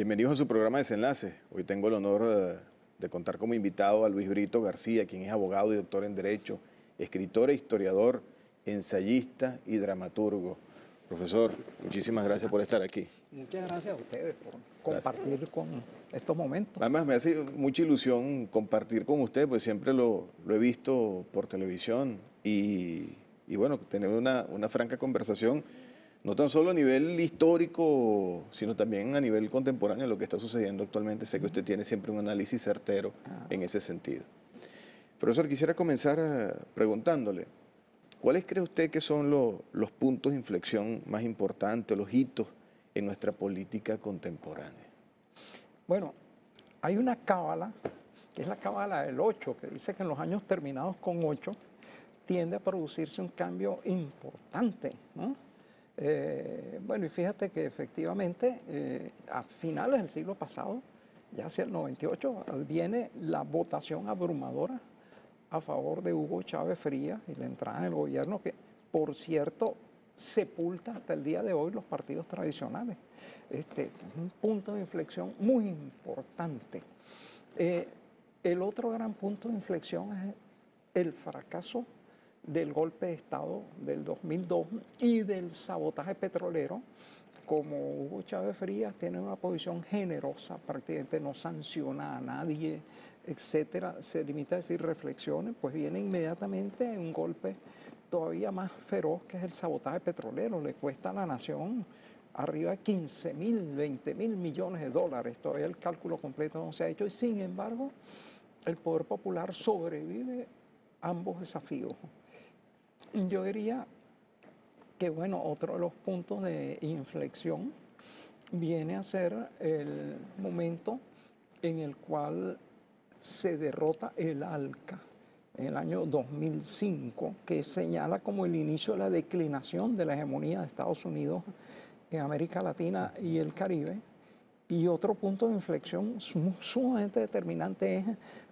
Bienvenidos a su programa Desenlace. Hoy tengo el honor eh, de contar como invitado a Luis Brito García, quien es abogado y doctor en Derecho, escritor e historiador, ensayista y dramaturgo. Profesor, muchísimas gracias por estar aquí. Muchas gracias a ustedes por compartir con estos momentos. Además, me hace mucha ilusión compartir con usted, pues siempre lo, he visto por televisión y, bueno, tener una, una franca conversación no tan solo a nivel histórico, sino también a nivel contemporáneo, lo que está sucediendo actualmente. Sé que usted tiene siempre un análisis certero ah. en ese sentido. Profesor, quisiera comenzar eh, preguntándole, ¿cuáles cree usted que son los puntos de inflexión más importantes, los hitos en nuestra política contemporánea? Bueno, hay una cábala, que es la cábala del 8, que dice que en los años terminados con 8 tiende a producirse un cambio importante, ¿no? Eh, bueno, y fíjate que efectivamente eh, a finales del siglo pasado, ya hacia el 98, viene la votación abrumadora a favor de Hugo Chávez Frías y la entrada en el gobierno que, por cierto, sepulta hasta el día de hoy los partidos tradicionales. Este es un punto de inflexión muy importante. Eh, el otro gran punto de inflexión es el fracaso del golpe de Estado del 2002 y del sabotaje petrolero, como Hugo Chávez Frías tiene una posición generosa, prácticamente no sanciona a nadie, etcétera, se limita a decir reflexiones, pues viene inmediatamente un golpe todavía más feroz que es el sabotaje petrolero, le cuesta a la nación arriba de 15 mil, 20 mil millones de dólares, todavía el cálculo completo no se ha hecho y sin embargo el poder popular sobrevive ambos desafíos. Yo diría que, bueno, otro de los puntos de inflexión viene a ser el momento en el cual se derrota el ALCA en el año 2005, que señala como el inicio de la declinación de la hegemonía de Estados Unidos en América Latina y el Caribe. Y otro punto de inflexión sumamente determinante es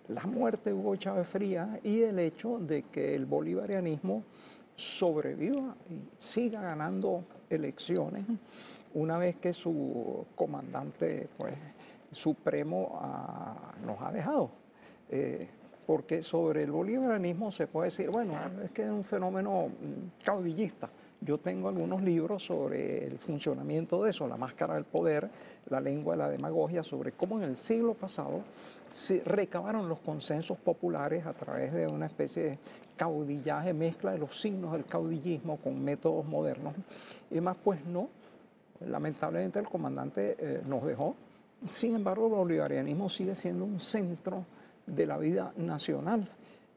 la muerte de Hugo Chávez Frías y el hecho de que el bolivarianismo sobreviva y siga ganando elecciones una vez que su comandante pues, supremo ah, nos ha dejado. Eh, porque sobre el bolivarianismo se puede decir, bueno, es que es un fenómeno mm, caudillista. Yo tengo algunos libros sobre el funcionamiento de eso, la máscara del poder, la lengua de la demagogia, sobre cómo en el siglo pasado se recabaron los consensos populares a través de una especie de caudillaje, mezcla de los signos del caudillismo con métodos modernos. Y más, pues no, lamentablemente el comandante eh, nos dejó. Sin embargo, el bolivarianismo sigue siendo un centro de la vida nacional.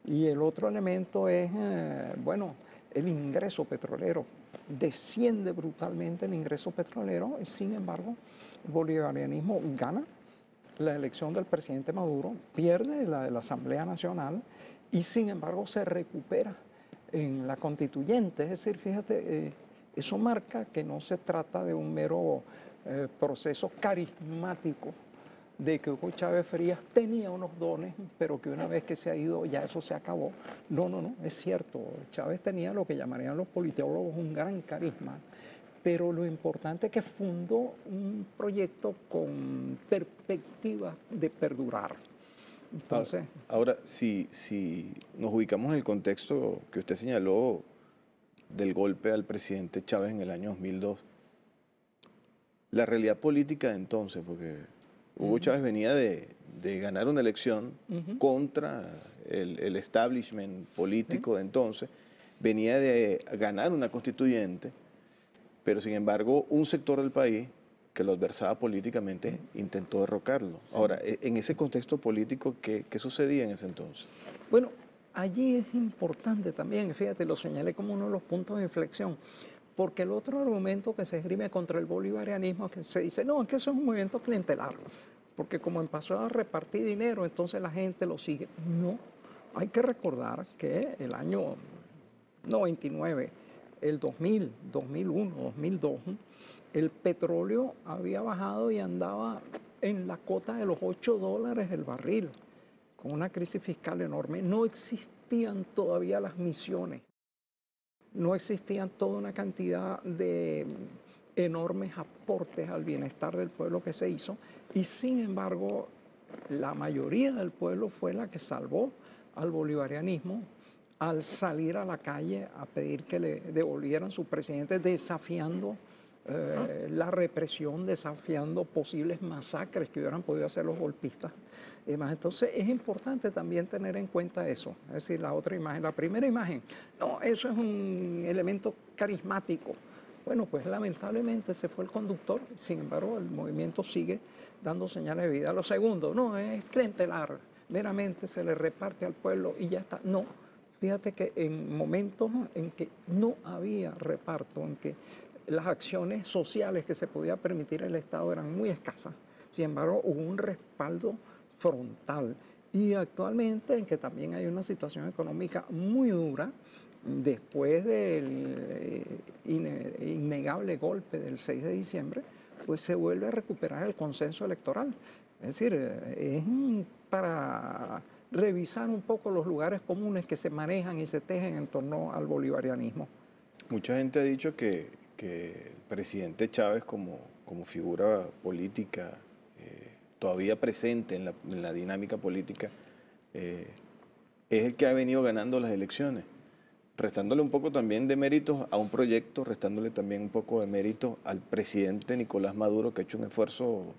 Y el otro elemento es, eh, bueno, el ingreso petrolero. Desciende brutalmente el ingreso petrolero y sin embargo el bolivarianismo gana la elección del presidente Maduro, pierde la de la Asamblea Nacional y sin embargo se recupera en la constituyente. Es decir, fíjate, eh, eso marca que no se trata de un mero eh, proceso carismático de que Hugo Chávez Frías tenía unos dones, pero que una vez que se ha ido ya eso se acabó. No, no, no, es cierto. Chávez tenía lo que llamarían los politólogos un gran carisma, pero lo importante es que fundó un proyecto con perspectiva de perdurar. Entonces, ahora, si, si nos ubicamos en el contexto que usted señaló del golpe al presidente Chávez en el año 2002, la realidad política de entonces, porque Hugo Chávez venía de, ganar una elección contra el, establishment político de entonces, venía de ganar una constituyente, pero sin embargo un sector del país que lo adversaba políticamente intentó derrocarlo. Ahora, e, en ese contexto político, ¿qué, sucedía en ese entonces? Bueno, allí es importante también, fíjate, lo señalé como uno de los puntos de inflexión, porque el otro argumento que se esgrime contra el bolivarianismo es que se dice, no, es que eso es un movimiento clientelar, porque como empezó a repartir dinero, entonces la gente lo sigue. No, hay que recordar que el año 99, el 2000, 2001, 2002, el petróleo había bajado y andaba en la cota de los 8 dólares el barril, con una crisis fiscal enorme. No existían todavía las misiones no existían toda una cantidad de enormes aportes al bienestar del pueblo que se hizo y sin embargo la mayoría del pueblo fue la que salvó al bolivarianismo al salir a la calle a pedir que le devolvieran su presidente desafiando eh, la represión, desafiando posibles masacres que hubieran podido hacer los golpistas. Entonces es importante también tener en cuenta eso, es decir, la otra imagen, la primera imagen, no, eso es un elemento carismático. Bueno, pues lamentablemente se fue el conductor, sin embargo el movimiento sigue dando señales de vida. Lo segundo, no, es clientelar, meramente se le reparte al pueblo y ya está. No, fíjate que en momentos en que no había reparto, en que las acciones sociales que se podía permitir el Estado eran muy escasas. Sin embargo, hubo un respaldo frontal. Y actualmente en que también hay una situación económica muy dura, después del eh, innegable golpe del 6 de diciembre, pues se vuelve a recuperar el consenso electoral. Es decir, eh, es para revisar un poco los lugares comunes que se manejan y se tejen en torno al bolivarianismo. Mucha gente ha dicho que que el presidente Chávez como, como figura política eh, todavía presente en la, dinámica política eh, es el que ha venido ganando las elecciones, restándole un poco también de méritos a un proyecto, restándole también un poco de méritos al presidente Nicolás Maduro que ha hecho un esfuerzo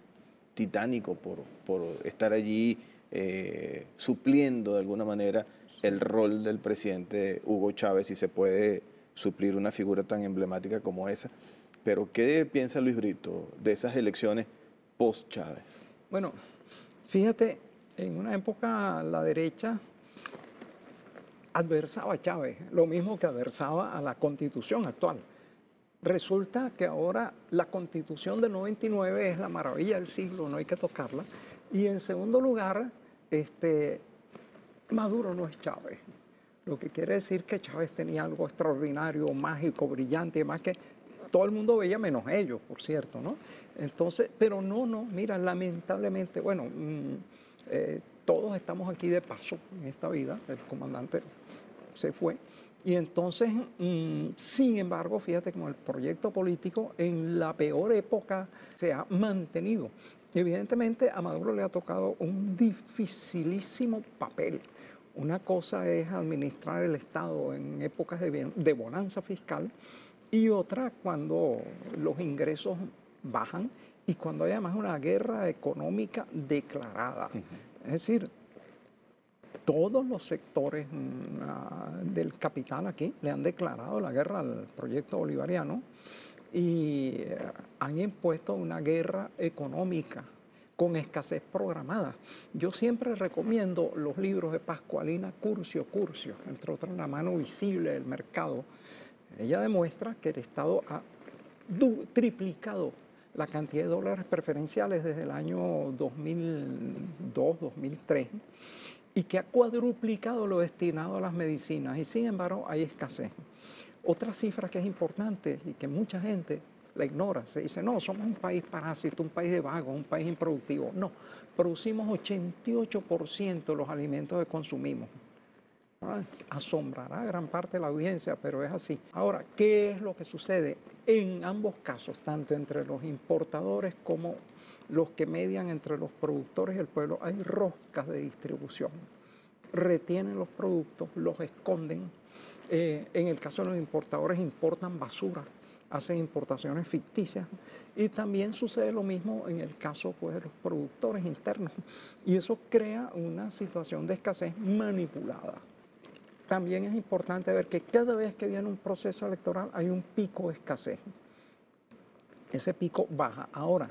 titánico por, por estar allí eh, supliendo de alguna manera el rol del presidente Hugo Chávez, si se puede suplir una figura tan emblemática como esa. Pero, ¿qué piensa Luis Brito de esas elecciones post-Chávez? Bueno, fíjate, en una época la derecha adversaba a Chávez, lo mismo que adversaba a la constitución actual. Resulta que ahora la constitución del 99 es la maravilla del siglo, no hay que tocarla. Y en segundo lugar, este, Maduro no es Chávez. Lo que quiere decir que Chávez tenía algo extraordinario, mágico, brillante, más que todo el mundo veía menos ellos, por cierto, ¿no? Entonces, pero no, no, mira, lamentablemente, bueno, mm, eh, todos estamos aquí de paso en esta vida, el comandante se fue, y entonces, mm, sin embargo, fíjate como el proyecto político en la peor época se ha mantenido. Evidentemente a Maduro le ha tocado un dificilísimo papel una cosa es administrar el Estado en épocas de, bonanza fiscal y otra cuando los ingresos bajan y cuando hay además una guerra económica declarada. Es decir, todos los sectores mm, del capital aquí le han declarado la guerra al proyecto bolivariano y eh, han impuesto una guerra económica con escasez programada. Yo siempre recomiendo los libros de Pascualina Curcio Curcio, entre otras La mano visible del mercado. Ella demuestra que el Estado ha triplicado la cantidad de dólares preferenciales desde el año 2002-2003 y que ha cuadruplicado lo destinado a las medicinas y sin embargo hay escasez. Otra cifra que es importante y que mucha gente la ignora. Se dice, no, somos un país parásito, un país de vagos, un país improductivo. No, producimos 88% de los alimentos que consumimos. Ah, asombrará gran parte de la audiencia, pero es así. Ahora, ¿qué es lo que sucede? En ambos casos, tanto entre los importadores como los que median entre los productores y el pueblo, hay roscas de distribución. Retienen los productos, los esconden. Eh, en el caso de los importadores, importan basura hacen importaciones ficticias y también sucede lo mismo en el caso pues, de los productores internos y eso crea una situación de escasez manipulada. También es importante ver que cada vez que viene un proceso electoral hay un pico de escasez. Ese pico baja. Ahora,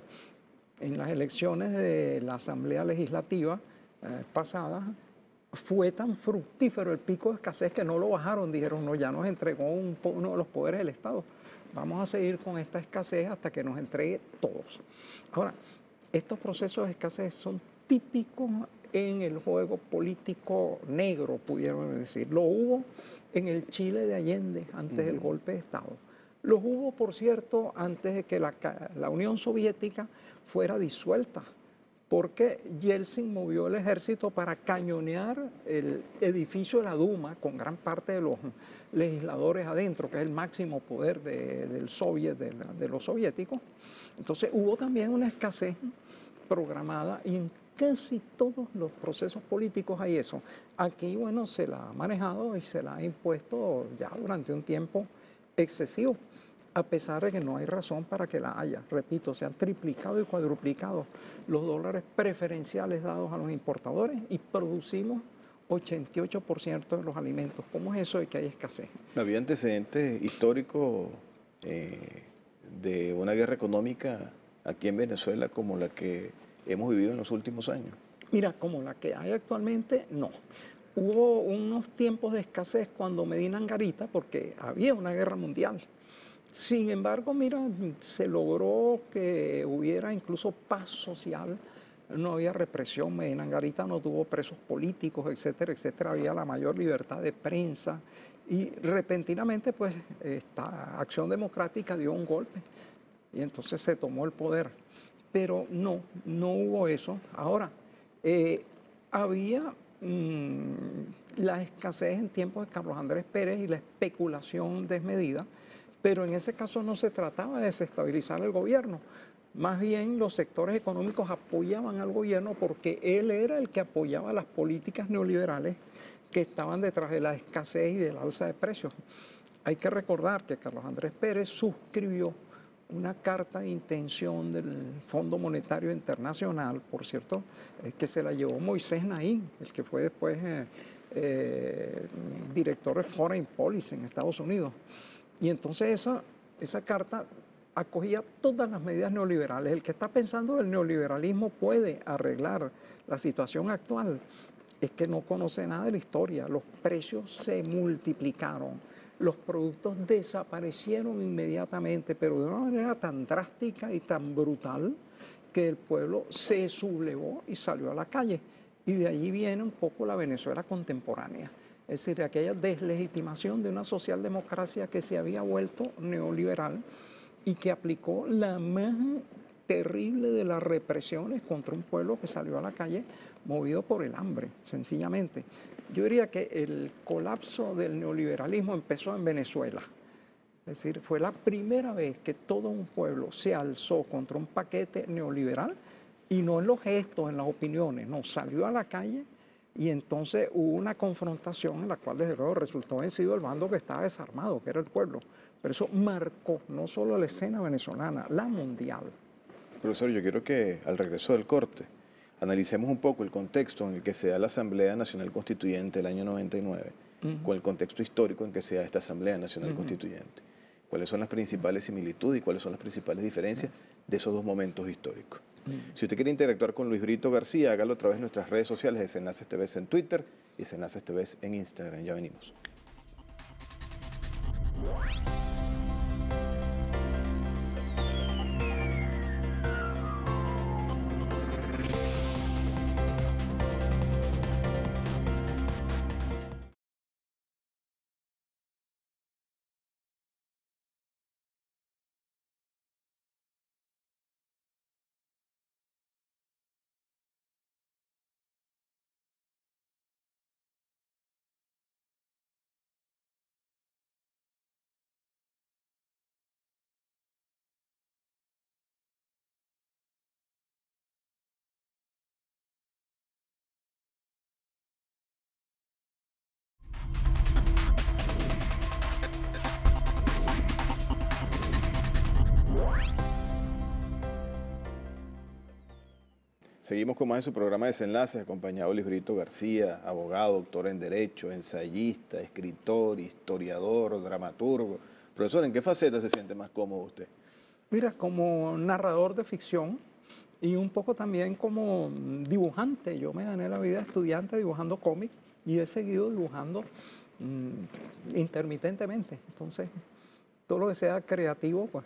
en las elecciones de la Asamblea Legislativa eh, pasadas, fue tan fructífero el pico de escasez que no lo bajaron, dijeron, no, ya nos entregó uno de los poderes del Estado. Vamos a seguir con esta escasez hasta que nos entregue todos. Ahora, estos procesos de escasez son típicos en el juego político negro, pudieron decir. Lo hubo en el Chile de Allende antes del golpe de Estado. Lo hubo, por cierto, antes de que la, la Unión Soviética fuera disuelta porque Yeltsin movió el ejército para cañonear el edificio de la Duma con gran parte de los legisladores adentro, que es el máximo poder del soviet, de, los soviéticos. Entonces hubo también una escasez programada y en casi todos los procesos políticos hay eso. Aquí, bueno, se la ha manejado y se la ha impuesto ya durante un tiempo excesivo, a pesar de que no hay razón para que la haya. Repito, se han triplicado y cuadruplicado los dólares preferenciales dados a los importadores y producimos 88% de los alimentos. ¿Cómo es eso de que hay escasez? ¿Había antecedentes históricos eh, de una guerra económica aquí en Venezuela como la que hemos vivido en los últimos años? Mira, como la que hay actualmente, no. Hubo unos tiempos de escasez cuando Medina Angarita, porque había una guerra mundial. Sin embargo, mira, se logró que hubiera incluso paz social no había represión, Medina Angarita no tuvo presos políticos, etcétera, etcétera, había la mayor libertad de prensa y repentinamente pues esta acción democrática dio un golpe y entonces se tomó el poder. Pero no, no hubo eso. Ahora, eh, había mm, la escasez en tiempos de Carlos Andrés Pérez y la especulación desmedida, pero en ese caso no se trataba de desestabilizar el gobierno, más bien los sectores económicos apoyaban al gobierno porque él era el que apoyaba las políticas neoliberales que estaban detrás de la escasez y del alza de precios. Hay que recordar que Carlos Andrés Pérez suscribió una carta de intención del Fondo Monetario Internacional, por cierto, que se la llevó Moisés Naín, el que fue después eh, eh, director de Foreign Policy en Estados Unidos. Y entonces esa, esa carta acogía todas las medidas neoliberales. El que está pensando el neoliberalismo puede arreglar la situación actual. Es que no conoce nada de la historia. Los precios se multiplicaron. Los productos desaparecieron inmediatamente, pero de una manera tan drástica y tan brutal que el pueblo se sublevó y salió a la calle. Y de allí viene un poco la Venezuela contemporánea. Es decir, de aquella deslegitimación de una socialdemocracia que se había vuelto neoliberal y que aplicó la más terrible de las represiones contra un pueblo que salió a la calle movido por el hambre, sencillamente. Yo diría que el colapso del neoliberalismo empezó en Venezuela. Es decir, fue la primera vez que todo un pueblo se alzó contra un paquete neoliberal y no en los gestos, en las opiniones, no, salió a la calle y entonces hubo una confrontación en la cual desde luego resultó vencido el bando que estaba desarmado, que era el pueblo. Pero eso marcó no solo la escena venezolana, la mundial. Profesor, yo quiero que al regreso del corte analicemos un poco el contexto en el que se da la Asamblea Nacional Constituyente del año 99, con el contexto histórico en que se da esta Asamblea Nacional Constituyente. ¿Cuáles son las principales similitudes y cuáles son las principales diferencias de esos dos momentos históricos? Si usted quiere interactuar con Luis Brito García, hágalo a través de nuestras redes sociales, Desenlaces TV en Twitter y Desenlaces TV en Instagram. Ya venimos. Seguimos con más de su programa de desenlaces, acompañado de Luis Brito García, abogado, doctor en Derecho, ensayista, escritor, historiador, dramaturgo. Profesor, ¿en qué faceta se siente más cómodo usted? Mira, como narrador de ficción y un poco también como dibujante. Yo me gané la vida estudiante dibujando cómics y he seguido dibujando mm, intermitentemente. Entonces, todo lo que sea creativo, pues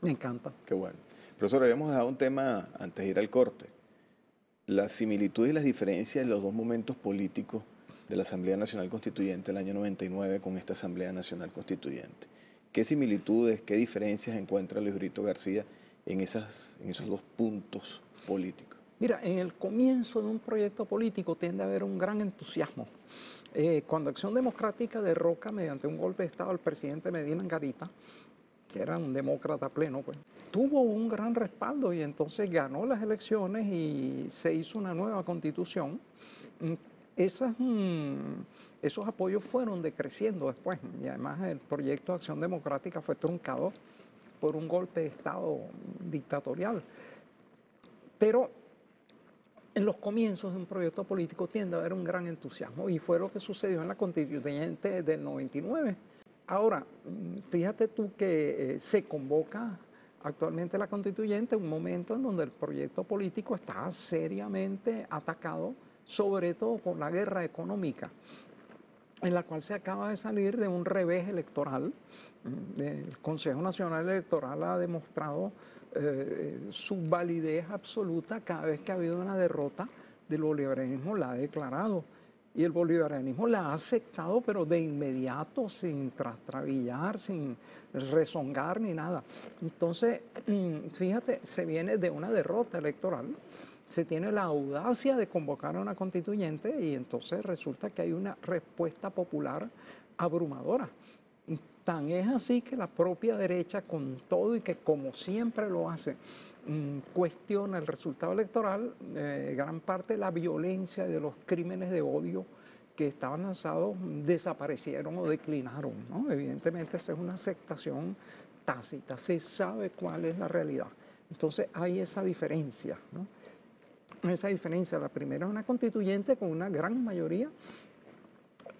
me encanta. Qué bueno. Profesor, habíamos dejado un tema antes de ir al corte. Las similitudes y las diferencias en los dos momentos políticos de la Asamblea Nacional Constituyente del año 99 con esta Asamblea Nacional Constituyente. ¿Qué similitudes, qué diferencias encuentra Luis Brito García en, esos dos puntos políticos? Mira, en el comienzo de un proyecto político tiende a haber un gran entusiasmo. Eh, cuando Acción Democrática derroca mediante un golpe de Estado al presidente Medina Angarita, que era un demócrata pleno, pues, tuvo un gran respaldo y entonces ganó las elecciones y se hizo una nueva constitución. Mm, esas, mm, esos apoyos fueron decreciendo después y además el proyecto de Acción Democrática fue truncado por un golpe de Estado dictatorial. Pero en los comienzos de un proyecto político tiende a haber un gran entusiasmo y fue lo que sucedió en la constituyente del 99. Ahora, fíjate tú que eh, se convoca actualmente la constituyente un momento en donde el proyecto político está seriamente atacado, sobre todo por la guerra económica, en la cual se acaba de salir de un revés electoral. Mm, el Consejo Nacional Electoral ha demostrado eh, su validez absoluta cada vez que ha habido una derrota del bolivarianismo, la ha declarado. Y el bolivarianismo la ha aceptado, pero de inmediato, sin trastrabillar, sin rezongar ni nada. Entonces, mm, fíjate, se viene de una derrota electoral, se tiene la audacia de convocar a una constituyente y entonces resulta que hay una respuesta popular abrumadora. Tan es así que la propia derecha, con todo y que como siempre lo hace, cuestiona el resultado electoral, eh, gran parte de la violencia de los crímenes de odio que estaban lanzados desaparecieron o declinaron. Evidentemente esa es una aceptación tácita, se sabe cuál es la realidad. Entonces hay esa diferencia. Esa diferencia, la primera es una constituyente con una gran mayoría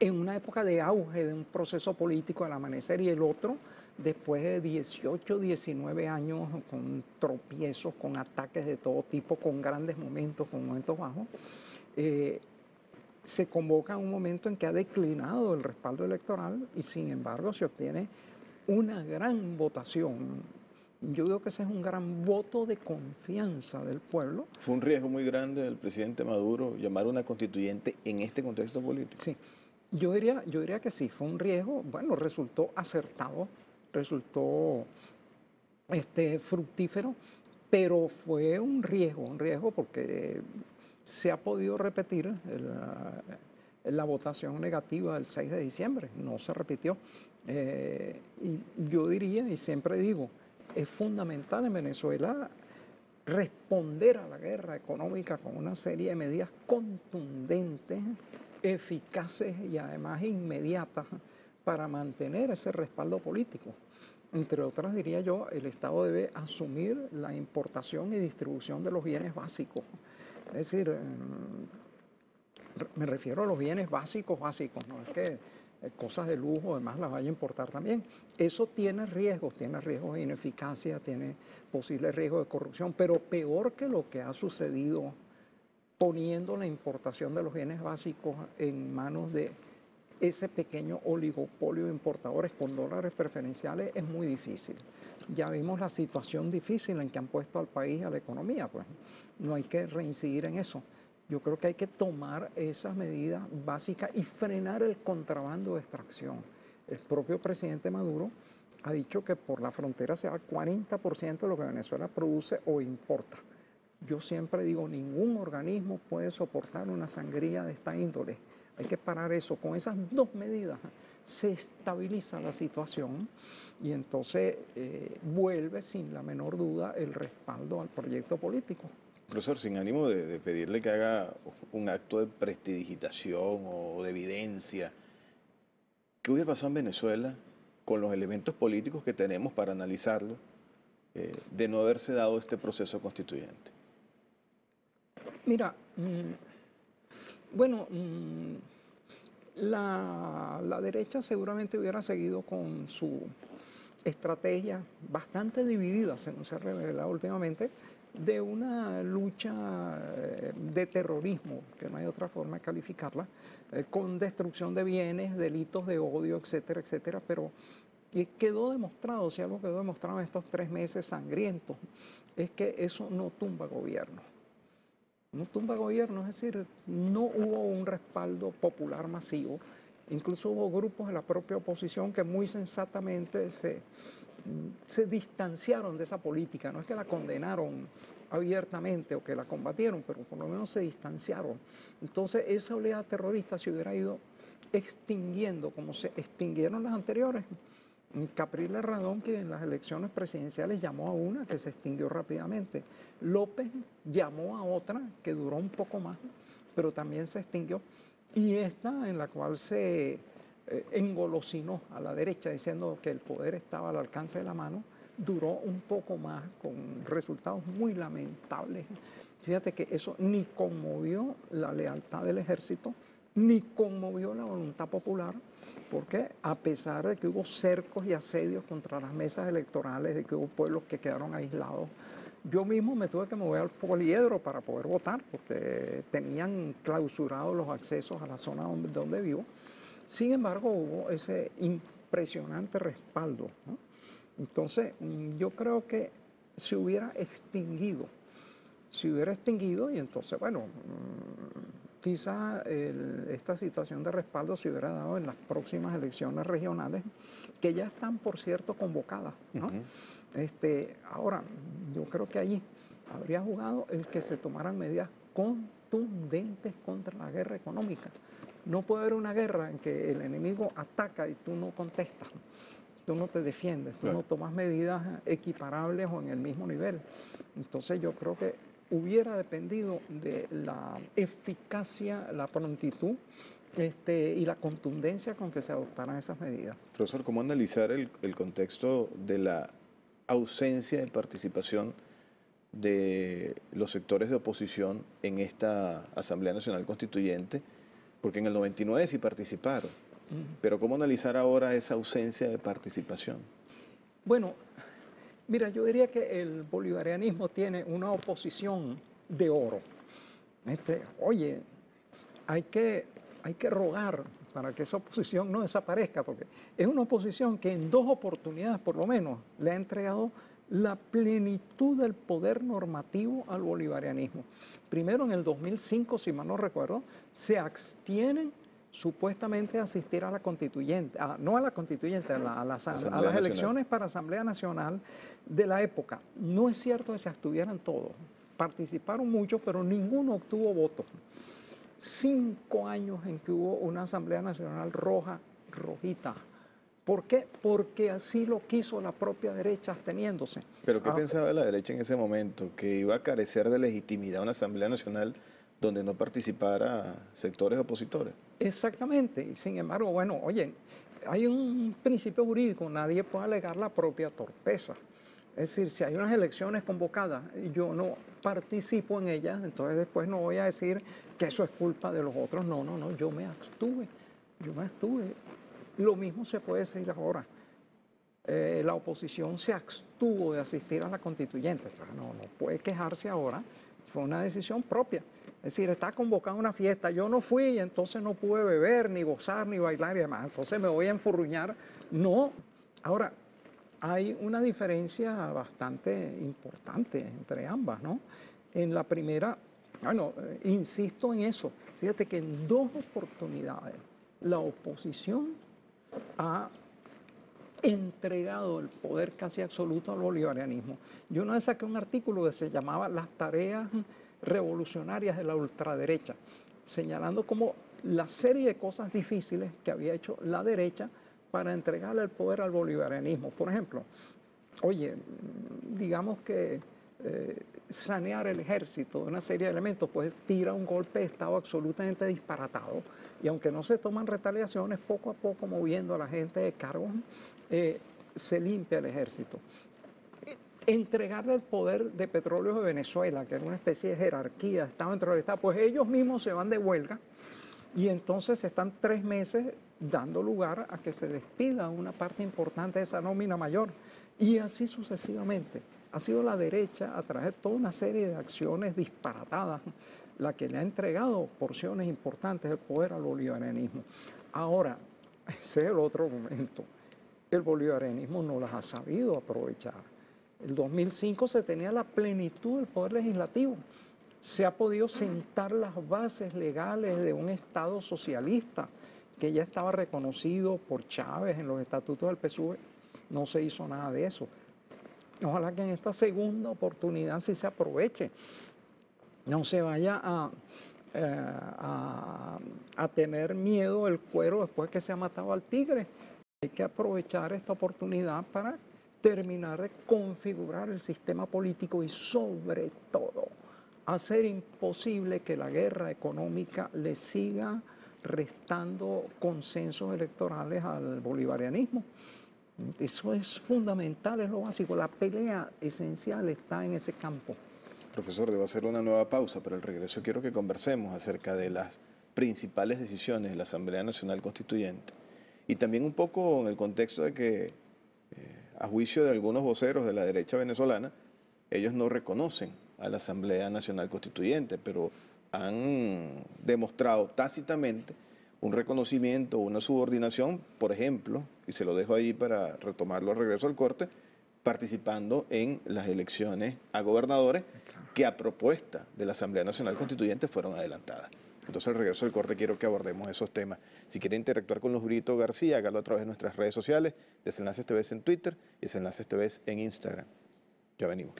en una época de auge de un proceso político al amanecer y el otro después de 18, 19 años con tropiezos, con ataques de todo tipo, con grandes momentos, con momentos bajos, eh, se convoca un momento en que ha declinado el respaldo electoral y sin embargo se obtiene una gran votación. Yo digo que ese es un gran voto de confianza del pueblo. Fue un riesgo muy grande del presidente Maduro llamar a una constituyente en este contexto político. Sí, yo diría, yo diría que sí, fue un riesgo, bueno, resultó acertado, resultó este, fructífero, pero fue un riesgo, un riesgo porque se ha podido repetir la votación negativa del 6 de diciembre, no se repitió. Eh, y yo diría, y siempre digo, es fundamental en Venezuela responder a la guerra económica con una serie de medidas contundentes eficaces y además inmediatas para mantener ese respaldo político. Entre otras, diría yo, el Estado debe asumir la importación y distribución de los bienes básicos. Es decir, em, me refiero a los bienes básicos, básicos, no es que eh, cosas de lujo además las vaya a importar también. Eso tiene riesgos, tiene riesgos de ineficacia, tiene posibles riesgos de corrupción, pero peor que lo que ha sucedido poniendo la importación de los bienes básicos en manos de ese pequeño oligopolio de importadores con dólares preferenciales es muy difícil. Ya vimos la situación difícil en que han puesto al país a la economía, pues no hay que reincidir en eso. Yo creo que hay que tomar esas medidas básicas y frenar el contrabando de extracción. El propio presidente Maduro ha dicho que por la frontera se va 40% de lo que Venezuela produce o importa. Yo siempre digo, ningún organismo puede soportar una sangría de esta índole. Hay que parar eso. Con esas dos medidas se estabiliza la situación y entonces eh, vuelve sin la menor duda el respaldo al proyecto político. Profesor, sin ánimo de, pedirle que haga un acto de prestidigitación o de evidencia, ¿qué hubiera pasado en Venezuela con los elementos políticos que tenemos para analizarlo eh, de no haberse dado este proceso constituyente? Mira, mm, bueno, mm, la, derecha seguramente hubiera seguido con su estrategia bastante dividida, según se ha revelado últimamente, de una lucha eh, de terrorismo, que no hay otra forma de calificarla, eh, con destrucción de bienes, delitos de odio, etcétera, etcétera, pero quedó demostrado, si algo quedó demostrado en estos tres meses sangrientos, es que eso no tumba gobierno no tumba gobierno, es decir, no hubo un respaldo popular masivo. Incluso hubo grupos de la propia oposición que muy sensatamente se, se distanciaron de esa política, no es que la condenaron abiertamente o que la combatieron, pero por lo menos se distanciaron. Entonces esa oleada terrorista se hubiera ido extinguiendo como se extinguieron las anteriores. Capriles Radón, que en las elecciones presidenciales llamó a una que se extinguió rápidamente. López llamó a otra que duró un poco más, pero también se extinguió. Y esta en la cual se eh, engolosinó a la derecha diciendo que el poder estaba al alcance de la mano, duró un poco más con resultados muy lamentables. Fíjate que eso ni conmovió la lealtad del ejército, ni conmovió la voluntad popular, porque a pesar de que hubo cercos y asedios contra las mesas electorales, de que hubo pueblos que quedaron aislados, yo mismo me tuve que mover al poliedro para poder votar, porque tenían clausurados los accesos a la zona donde, vivo. Sin embargo, hubo ese impresionante respaldo. Entonces, mm, yo creo que se hubiera extinguido, se hubiera extinguido y entonces, bueno, mm, quizá esta situación de respaldo se hubiera dado en las próximas elecciones regionales, que ya están, por cierto, convocadas. este, ahora, yo creo que allí habría jugado el que se tomaran medidas contundentes contra la guerra económica. No puede haber una guerra en que el enemigo ataca y tú no contestas tú no te defiendes, tú no tomas medidas equiparables o en el mismo nivel. Entonces yo creo que hubiera dependido de la eficacia, la prontitud este, y la contundencia con que se adoptaran esas medidas. Profesor, ¿cómo analizar el, el contexto de la ausencia de participación de los sectores de oposición en esta Asamblea Nacional Constituyente? Porque en el 99 sí participaron. Pero ¿cómo analizar ahora esa ausencia de participación? Bueno, mira, yo diría que el bolivarianismo tiene una oposición de oro. Este, oye, hay que, hay que rogar para que esa oposición no desaparezca, porque es una oposición que en dos oportunidades por lo menos le ha entregado la plenitud del poder normativo al bolivarianismo. Primero en el 2005, si mal no recuerdo, se abstienen supuestamente asistir a la constituyente, no a la constituyente, a, las elecciones para Asamblea Nacional de la época. No es cierto que se abstuvieran todos, participaron muchos, pero ninguno obtuvo votos. Cinco años en que hubo una Asamblea Nacional roja, rojita. ¿Por qué? Porque así lo quiso la propia derecha absteniéndose. ¿Pero qué ah, pensaba la derecha en ese momento? ¿Que iba a carecer de legitimidad una Asamblea Nacional donde no participara sectores opositores. Exactamente, y sin embargo, bueno, oye, hay un principio jurídico, nadie puede alegar la propia torpeza. Es decir, si hay unas elecciones convocadas y yo no participo en ellas, entonces después no voy a decir que eso es culpa de los otros. No, no, no, yo me abstuve, yo me abstuve. Lo mismo se puede decir ahora. Eh, la oposición se abstuvo de asistir a la constituyente. no, no puede quejarse ahora, fue una decisión propia. Es decir, está convocada una fiesta, yo no fui entonces no pude beber, ni gozar, ni bailar y demás, entonces me voy a enfurruñar. No. Ahora, hay una diferencia bastante importante entre ambas, ¿no? En la primera, bueno, eh, insisto en eso, fíjate que en dos oportunidades la oposición ha entregado el poder casi absoluto al bolivarianismo. Yo una vez saqué un artículo que se llamaba Las tareas revolucionarias de la ultraderecha, señalando como la serie de cosas difíciles que había hecho la derecha para entregarle el poder al bolivarianismo. Por ejemplo, oye, digamos que eh, sanear el ejército de una serie de elementos, pues tira un golpe de Estado absolutamente disparatado y aunque no se toman retaliaciones, poco a poco moviendo a la gente de cargos, eh, se limpia el ejército entregarle el poder de petróleo de Venezuela, que era una especie de jerarquía, estaba dentro del Estado, pues ellos mismos se van de huelga y entonces están tres meses dando lugar a que se despida una parte importante de esa nómina mayor. Y así sucesivamente. Ha sido la derecha, a través de toda una serie de acciones disparatadas, la que le ha entregado porciones importantes del poder al bolivarianismo. Ahora, ese es el otro momento. El bolivarianismo no las ha sabido aprovechar el 2005 se tenía la plenitud del poder legislativo. Se ha podido sentar las bases legales de un Estado socialista que ya estaba reconocido por Chávez en los estatutos del PSUV. No se hizo nada de eso. Ojalá que en esta segunda oportunidad sí se aproveche. No se vaya a, eh, a, tener miedo el cuero después que se ha matado al tigre. Hay que aprovechar esta oportunidad para terminar de configurar el sistema político y sobre todo hacer imposible que la guerra económica le siga restando consensos electorales al bolivarianismo. Eso es fundamental, es lo básico. La pelea esencial está en ese campo. Profesor, debo hacer una nueva pausa, pero al regreso quiero que conversemos acerca de las principales decisiones de la Asamblea Nacional Constituyente y también un poco en el contexto de que, a juicio de algunos voceros de la derecha venezolana, ellos no reconocen a la Asamblea Nacional Constituyente, pero han demostrado tácitamente un reconocimiento, una subordinación, por ejemplo, y se lo dejo ahí para retomarlo al regreso al corte, participando en las elecciones a gobernadores que a propuesta de la Asamblea Nacional Constituyente fueron adelantadas. Entonces, al regreso del corte quiero que abordemos esos temas. Si quiere interactuar con los Brito García, hágalo a través de nuestras redes sociales, Desenlaces TV en Twitter y Desenlaces TV en Instagram. Ya venimos.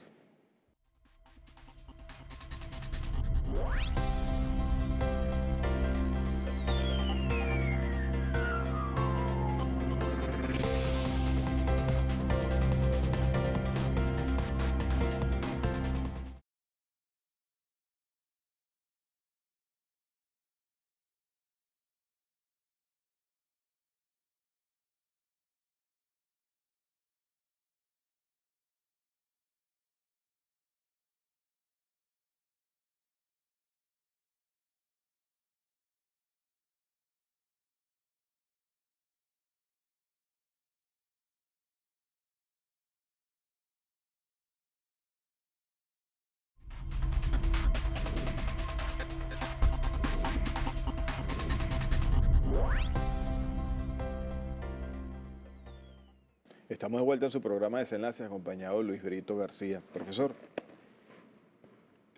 Estamos de vuelta en su programa de desenlace acompañado de Luis Brito García. Profesor,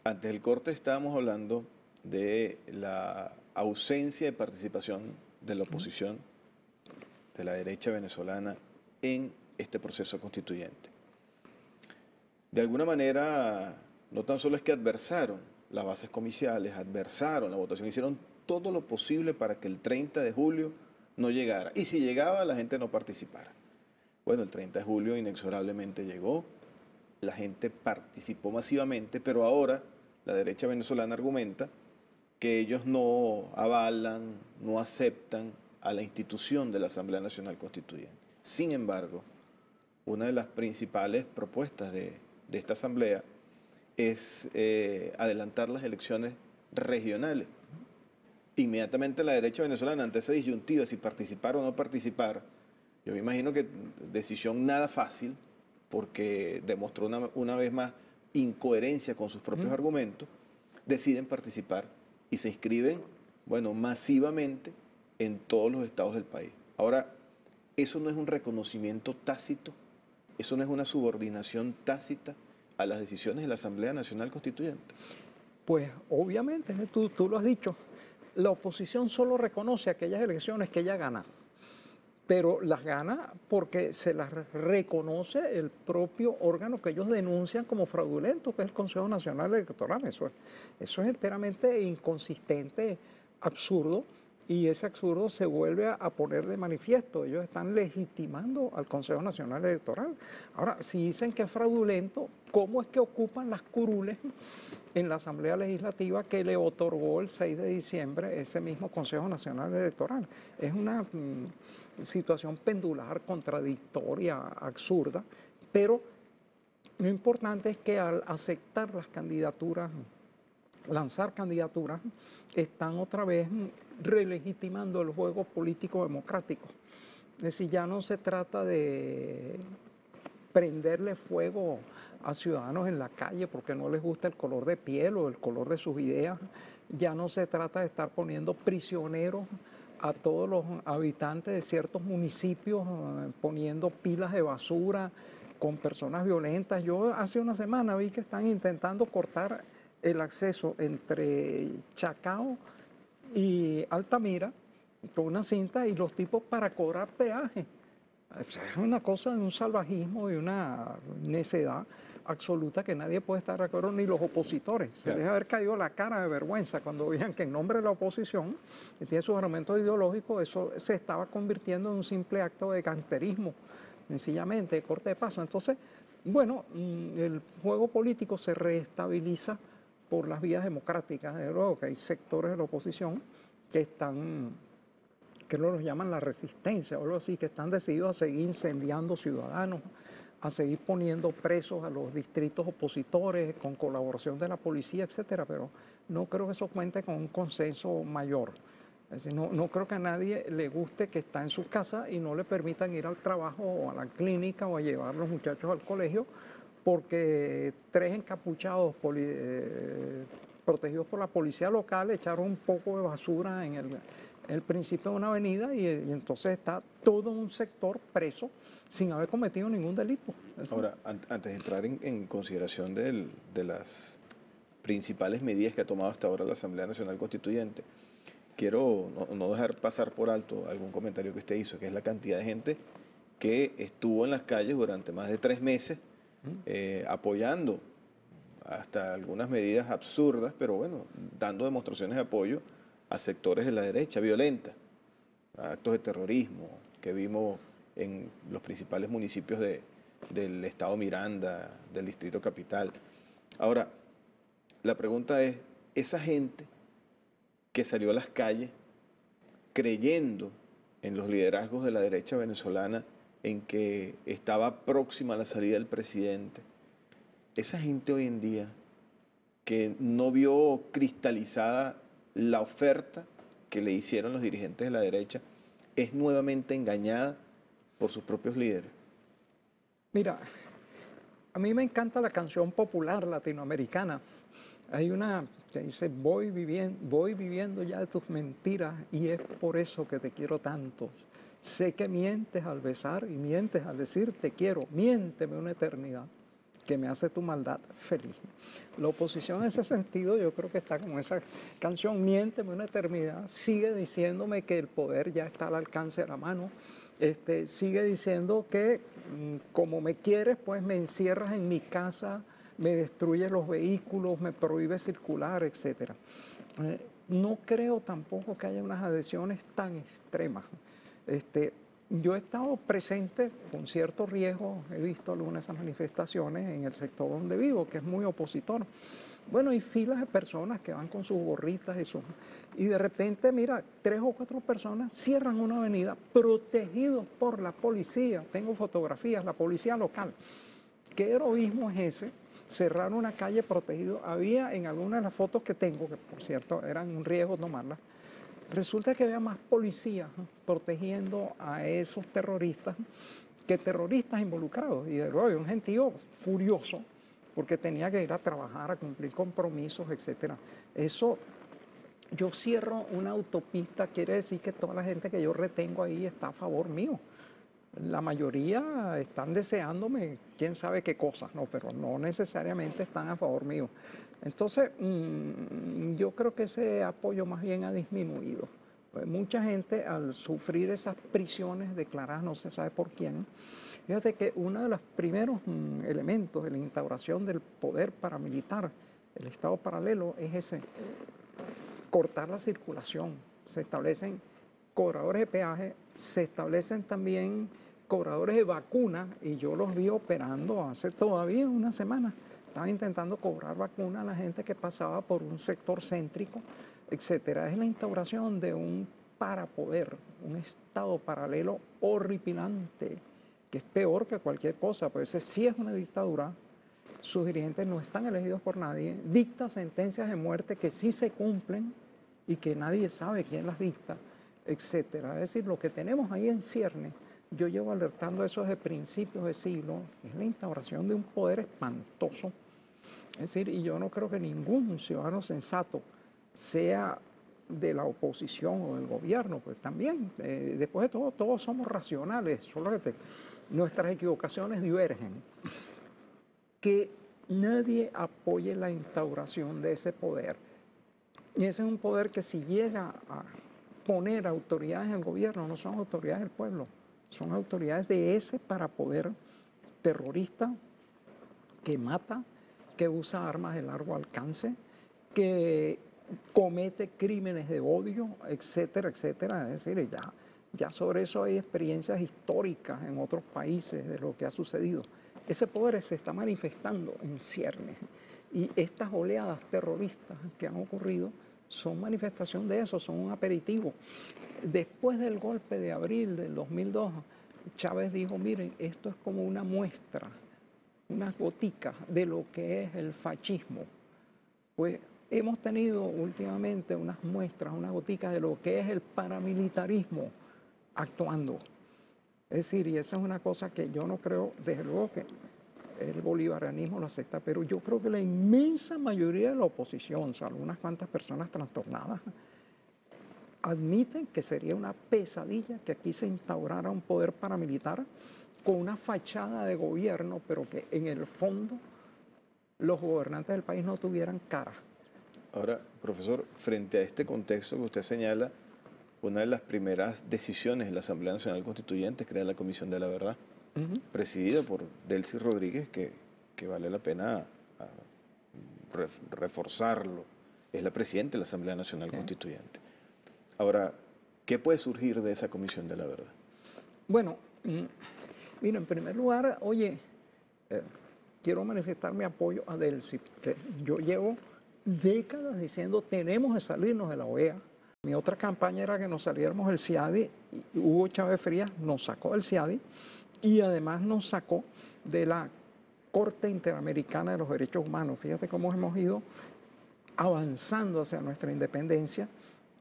antes del corte estábamos hablando de la ausencia de participación de la oposición, de la derecha venezolana, en este proceso constituyente. De alguna manera, no tan solo es que adversaron las bases comiciales, adversaron la votación, hicieron todo lo posible para que el 30 de julio no llegara. Y si llegaba, la gente no participara. Bueno, el 30 de julio inexorablemente llegó, la gente participó masivamente, pero ahora la derecha venezolana argumenta que ellos no avalan, no aceptan a la institución de la Asamblea Nacional Constituyente. Sin embargo, una de las principales propuestas de, esta Asamblea es eh, adelantar las elecciones regionales. Inmediatamente la derecha venezolana, ante esa disyuntiva, si participar o no participar, yo me imagino que decisión nada fácil, porque demostró una, vez más incoherencia con sus propios argumentos, deciden participar y se inscriben, bueno, masivamente en todos los estados del país. Ahora, eso no es un reconocimiento tácito, eso no es una subordinación tácita a las decisiones de la Asamblea Nacional Constituyente. Pues obviamente, tú, tú lo has dicho, la oposición solo reconoce aquellas elecciones que ella gana pero las gana porque se las reconoce el propio órgano que ellos denuncian como fraudulento, que es el Consejo Nacional Electoral. Eso, eso es enteramente inconsistente, absurdo, y ese absurdo se vuelve a, poner de manifiesto. Ellos están legitimando al Consejo Nacional Electoral. Ahora, si dicen que es fraudulento, ¿cómo es que ocupan las curules en la Asamblea Legislativa que le otorgó el 6 de diciembre ese mismo Consejo Nacional Electoral? Es una mm, situación pendular, contradictoria, absurda, pero lo importante es que al aceptar las candidaturas lanzar candidaturas, están otra vez relegitimando el juego político democrático. Es decir, ya no se trata de prenderle fuego a ciudadanos en la calle porque no les gusta el color de piel o el color de sus ideas. Ya no se trata de estar poniendo prisioneros a todos los habitantes de ciertos municipios, eh, poniendo pilas de basura con personas violentas. Yo hace una semana vi que están intentando cortar el acceso entre Chacao y Altamira con una cinta y los tipos para cobrar peaje. Es una cosa de un salvajismo y una necedad absoluta que nadie puede estar de acuerdo, ni los opositores. Se les haber caído la cara de vergüenza cuando veían que en nombre de la oposición, que tiene sus argumentos ideológicos, eso se estaba convirtiendo en un simple acto de canterismo, sencillamente, de corte de paso. Entonces, bueno, mm, el juego político se reestabiliza por las vías democráticas. De luego que hay sectores de la oposición que están, que lo llaman la resistencia o algo así, que están decididos a seguir incendiando ciudadanos, a seguir poniendo presos a los distritos opositores con colaboración de la policía, etcétera, pero no creo que eso cuente con un consenso mayor. Es decir, no, creo que a nadie le guste que está en su casa y no le permitan ir al trabajo o a la clínica o a llevar a los muchachos al colegio porque tres encapuchados eh, protegidos por la policía local echaron un poco de basura en el, el principio de una avenida y, entonces está todo un sector preso sin haber cometido ningún delito. Ahora, antes de entrar en, consideración de las principales medidas que ha tomado hasta ahora la Asamblea Nacional Constituyente, quiero no, dejar pasar por alto algún comentario que usted hizo, que es la cantidad de gente que estuvo en las calles durante más de tres meses eh, apoyando hasta algunas medidas absurdas, pero bueno, dando demostraciones de apoyo a sectores de la derecha violenta, a actos de terrorismo que vimos en los principales municipios del estado Miranda, del distrito capital. Ahora, la pregunta es, esa gente que salió a las calles creyendo en los liderazgos de la derecha venezolana, en que estaba próxima la salida del presidente, esa gente hoy en día que no vio cristalizada la oferta que le hicieron los dirigentes de la derecha es nuevamente engañada por sus propios líderes? Mira, a mí me encanta la canción popular latinoamericana. Hay una que dice, voy viviendo, voy viviendo ya de tus mentiras y es por eso que te quiero tanto. Sé que mientes al besar y mientes al decir te quiero, miénteme una eternidad que me hace tu maldad feliz. La oposición en ese sentido yo creo que está como esa canción, miénteme una eternidad, sigue diciéndome que el poder ya está al alcance de la mano, este, sigue diciendo que mm, como me quieres, pues me encierras en mi casa, me destruyes los vehículos, me prohíbe circular, etc. Eh, no creo tampoco que haya unas adhesiones tan extremas. Este, yo he estado presente con cierto riesgo, he visto algunas de esas manifestaciones en el sector donde vivo, que es muy opositor. Bueno, hay filas de personas que van con sus gorritas y sus... Y de repente, mira, tres o cuatro personas cierran una avenida protegidos por la policía. Tengo fotografías, la policía local. ¿Qué heroísmo es ese? Cerrar una calle protegido. Había en algunas de las fotos que tengo, que por cierto eran un riesgo tomarlas, Resulta que había más policías protegiendo a esos terroristas que terroristas involucrados. Y de había un gentío furioso porque tenía que ir a trabajar, a cumplir compromisos, etc. Eso, yo cierro una autopista, quiere decir que toda la gente que yo retengo ahí está a favor mío. La mayoría están deseándome quién sabe qué cosas, no, pero no necesariamente están a favor mío. Entonces, mm, yo creo que ese apoyo más bien ha disminuido. Pues mucha gente al sufrir esas prisiones declaradas, no se sabe por quién, fíjate que uno de los primeros mm, elementos de la instauración del poder paramilitar, el Estado paralelo, es ese, cortar la circulación. Se establecen cobradores de peaje, se establecen también cobradores de vacuna y yo los vi operando hace todavía una semana estaba intentando cobrar vacuna a la gente que pasaba por un sector céntrico, etcétera. Es la instauración de un parapoder, un estado paralelo horripilante, que es peor que cualquier cosa, pues ese sí es una dictadura, sus dirigentes no están elegidos por nadie, dicta sentencias de muerte que sí se cumplen y que nadie sabe quién las dicta, etcétera. Es decir, lo que tenemos ahí en cierne, yo llevo alertando eso desde principios de siglo, es la instauración de un poder espantoso es decir, y yo no creo que ningún ciudadano sensato sea de la oposición o del gobierno, pues también, eh, después de todo, todos somos racionales, solo que nuestras equivocaciones divergen. Que nadie apoye la instauración de ese poder. Y ese es un poder que si llega a poner autoridades el gobierno, no son autoridades del pueblo, son autoridades de ese para poder terrorista que mata, que usa armas de largo alcance, que comete crímenes de odio, etcétera, etcétera. Es decir, ya, ya sobre eso hay experiencias históricas en otros países de lo que ha sucedido. Ese poder se está manifestando en ciernes. Y estas oleadas terroristas que han ocurrido son manifestación de eso, son un aperitivo. Después del golpe de abril del 2002, Chávez dijo, miren, esto es como una muestra, unas goticas de lo que es el fascismo. Pues hemos tenido últimamente unas muestras, unas goticas de lo que es el paramilitarismo actuando. Es decir, y esa es una cosa que yo no creo, desde luego que el bolivarianismo lo acepta, pero yo creo que la inmensa mayoría de la oposición, salvo unas cuantas personas trastornadas, admiten que sería una pesadilla que aquí se instaurara un poder paramilitar con una fachada de gobierno, pero que en el fondo los gobernantes del país no tuvieran cara. Ahora, profesor, frente a este contexto que usted señala, una de las primeras decisiones de la Asamblea Nacional Constituyente es crear la Comisión de la Verdad presidida por Delcy Rodríguez, que, vale la pena ah, reforzarlo. Es la presidenta de la Asamblea Nacional Constituyente. Ahora, ¿qué puede surgir de esa Comisión de la Verdad? Bueno, mm, mira, en primer lugar, oye, eh, quiero manifestar mi apoyo a Delcy, que yo llevo décadas diciendo tenemos que salirnos de la OEA. Mi otra campaña era que nos saliéramos del CIADI. Hugo Chávez Frías nos sacó del CIADI y además nos sacó de la Corte Interamericana de los Derechos Humanos. Fíjate cómo hemos ido avanzando hacia nuestra independencia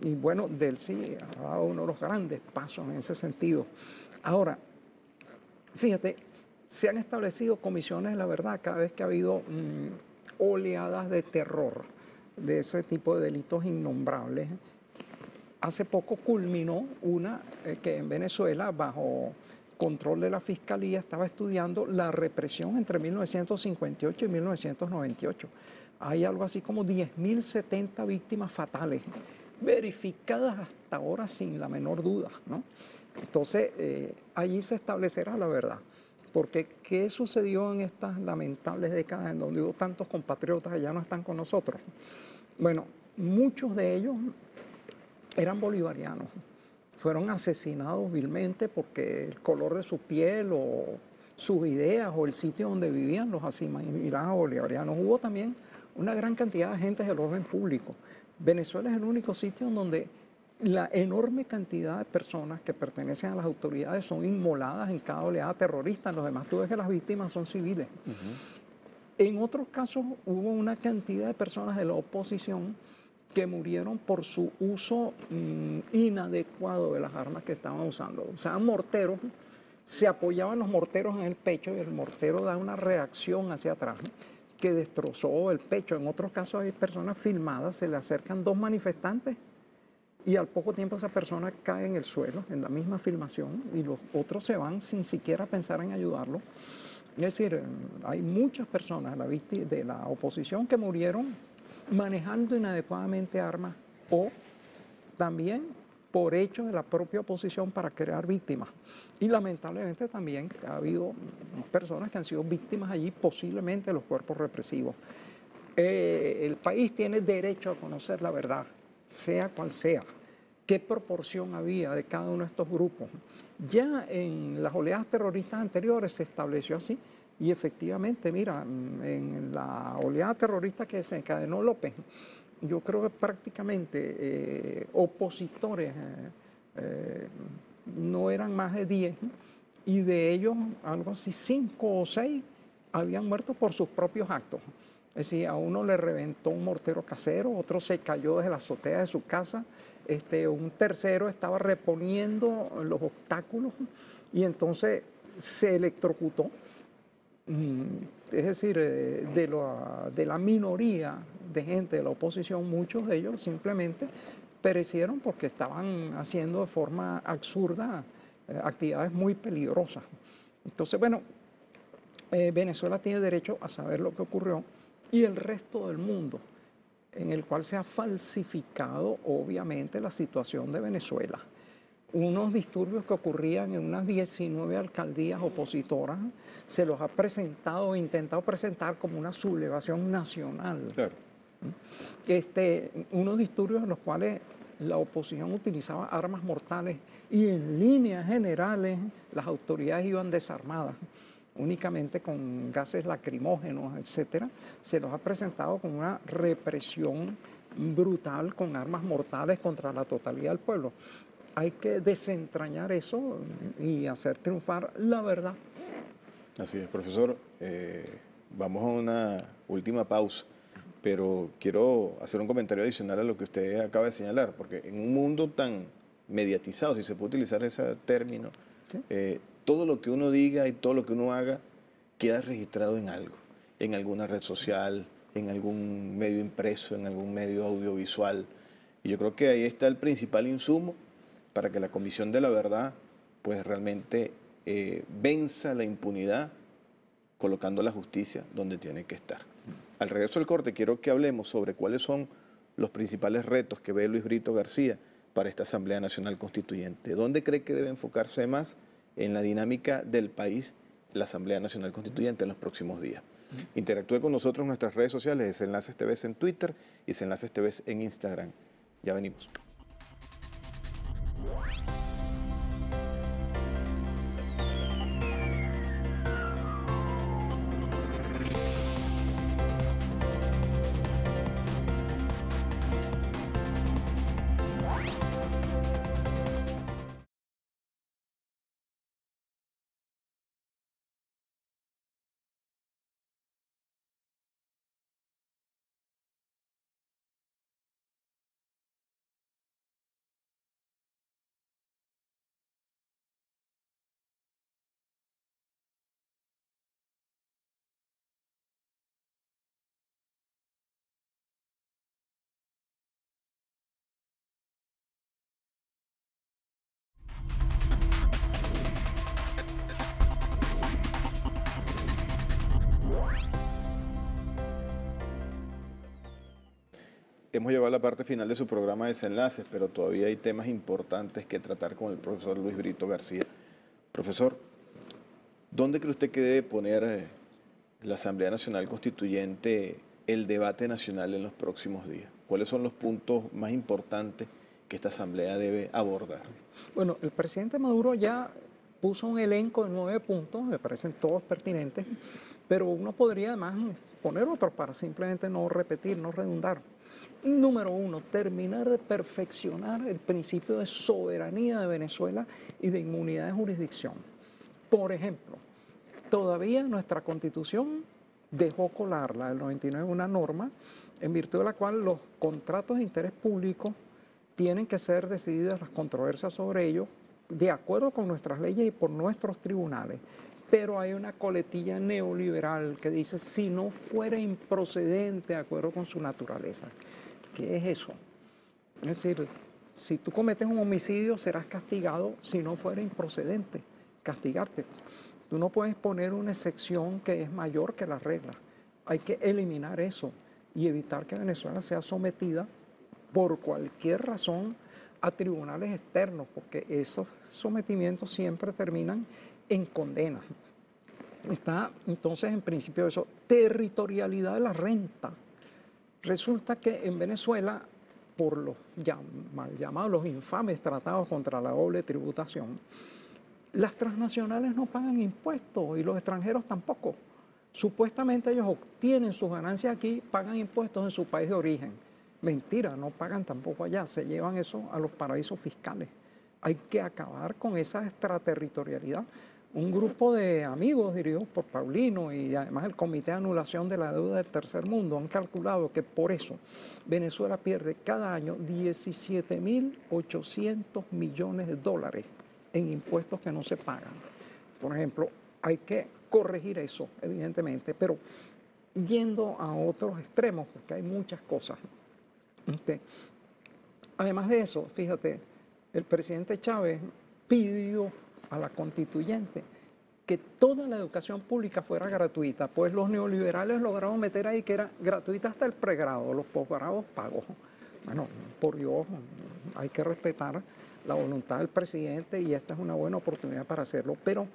y bueno, Delcy ha dado uno de los grandes pasos en ese sentido. Ahora, fíjate, se han establecido comisiones de la verdad cada vez que ha habido mm, oleadas de terror, de ese tipo de delitos innombrables. Hace poco culminó una eh, que en Venezuela, bajo control de la Fiscalía estaba estudiando la represión entre 1958 y 1998. Hay algo así como 10.070 víctimas fatales, verificadas hasta ahora sin la menor duda. ¿no? Entonces, eh, allí se establecerá la verdad. Porque, ¿qué sucedió en estas lamentables décadas en donde hubo tantos compatriotas que ya no están con nosotros? Bueno, muchos de ellos eran bolivarianos fueron asesinados vilmente porque el color de su piel o sus ideas o el sitio donde vivían los asimilados bolivarianos. Hubo también una gran cantidad de agentes del orden público. Venezuela es el único sitio en donde la enorme cantidad de personas que pertenecen a las autoridades son inmoladas en cada oleada terrorista. En los demás, tú ves que las víctimas son civiles. En otros casos, hubo una cantidad de personas de la oposición que murieron por su uso mm, inadecuado de las armas que estaban usando. O sea, morteros, se apoyaban los morteros en el pecho y el mortero da una reacción hacia atrás que destrozó el pecho. En otros casos hay personas filmadas, se le acercan dos manifestantes y al poco tiempo esa persona cae en el suelo, en la misma filmación, y los otros se van sin siquiera pensar en ayudarlo. Es decir, hay muchas personas de la oposición que murieron manejando inadecuadamente armas o también por hecho de la propia oposición para crear víctimas. Y lamentablemente también ha habido personas que han sido víctimas allí, posiblemente de los cuerpos represivos. Eh, el país tiene derecho a conocer la verdad, sea cual sea. ¿Qué proporción había de cada uno de estos grupos? Ya en las oleadas terroristas anteriores se estableció así y efectivamente, mira, en la oleada terrorista que se encadenó López, yo creo que prácticamente eh, opositores eh, eh, no eran más de 10 y de ellos algo así 5 o 6 habían muerto por sus propios actos. Es decir, a uno le reventó un mortero casero, otro se cayó desde la azotea de su casa, este, un tercero estaba reponiendo los obstáculos y entonces se electrocutó Mm, es decir, eh, de, la minoría de gente de la oposición, muchos de ellos simplemente perecieron porque estaban haciendo de forma absurda eh, actividades muy peligrosas. Entonces, bueno, eh, Venezuela tiene derecho a saber lo que ocurrió y el resto del mundo, en el cual se ha falsificado obviamente la situación de Venezuela. unos disturbios que ocurrían en unas 19 alcaldías opositoras, se los ha presentado, intentado presentar como una sublevación nacional. Claro. Este, unos disturbios en los cuales la oposición utilizaba armas mortales y en líneas generales las autoridades iban desarmadas únicamente con gases lacrimógenos, etcétera, se los ha presentado como una represión brutal con armas mortales contra la totalidad del pueblo. Hay que desentrañar eso y hacer triunfar la verdad. Así es, profesor. Eh, vamos a una última pausa pero quiero hacer un comentario adicional a lo que usted acaba de señalar, porque en un mundo tan mediatizado, si se puede utilizar ese término, eh, todo lo que uno diga y todo lo que uno haga queda registrado en algo, en alguna red social, en algún medio impreso, en algún medio audiovisual. Y yo creo que ahí está el principal insumo para que la Comisión de la Verdad pues realmente eh, venza la impunidad colocando la justicia donde tiene que estar. Al regreso del corte quiero que hablemos sobre cuáles son los principales retos que ve Luis Brito García para esta Asamblea Nacional Constituyente. ¿Dónde cree que debe enfocarse más en la dinámica del país la Asamblea Nacional Constituyente en los próximos días? Interactúe con nosotros en nuestras redes sociales, Enlaces TV en Twitter y Enlaces TV en Instagram. Ya venimos. Hemos llegado a la parte final de su programa de desenlaces, pero todavía hay temas importantes que tratar con el profesor Luis Brito García. Profesor, ¿dónde cree usted que debe poner eh, la Asamblea Nacional Constituyente el debate nacional en los próximos días? ¿Cuáles son los puntos más importantes que esta Asamblea debe abordar? Bueno, el presidente Maduro ya puso un elenco de nueve puntos, me parecen todos pertinentes, pero uno podría además poner otros para simplemente no repetir, no redundar. Número uno, terminar de perfeccionar el principio de soberanía de Venezuela y de inmunidad de jurisdicción. Por ejemplo, todavía nuestra constitución dejó colarla del 99 una norma en virtud de la cual los contratos de interés público tienen que ser decididas las controversias sobre ellos de acuerdo con nuestras leyes y por nuestros tribunales. Pero hay una coletilla neoliberal que dice si no fuera improcedente de acuerdo con su naturaleza. ¿Qué es eso? Es decir, si tú cometes un homicidio serás castigado si no fuera improcedente, castigarte. Tú no puedes poner una excepción que es mayor que la regla. Hay que eliminar eso y evitar que Venezuela sea sometida por cualquier razón a tribunales externos, porque esos sometimientos siempre terminan en condena. Está entonces en principio eso, territorialidad de la renta. Resulta que en Venezuela, por los mal llamados los infames tratados contra la doble tributación, las transnacionales no pagan impuestos y los extranjeros tampoco. Supuestamente ellos obtienen sus ganancias aquí, pagan impuestos en su país de origen. Mentira, no pagan tampoco allá, se llevan eso a los paraísos fiscales. Hay que acabar con esa extraterritorialidad un grupo de amigos dirigidos por Paulino y además el Comité de Anulación de la Deuda del Tercer Mundo han calculado que por eso Venezuela pierde cada año 17.800 millones de dólares en impuestos que no se pagan. Por ejemplo, hay que corregir eso, evidentemente, pero yendo a otros extremos, porque hay muchas cosas. Este, además de eso, fíjate, el presidente Chávez pidió a la constituyente que toda la educación pública fuera gratuita, pues los neoliberales lograron meter ahí que era gratuita hasta el pregrado, los posgrados pagos. Bueno, por Dios, hay que respetar la voluntad del presidente y esta es una buena oportunidad para hacerlo. Pero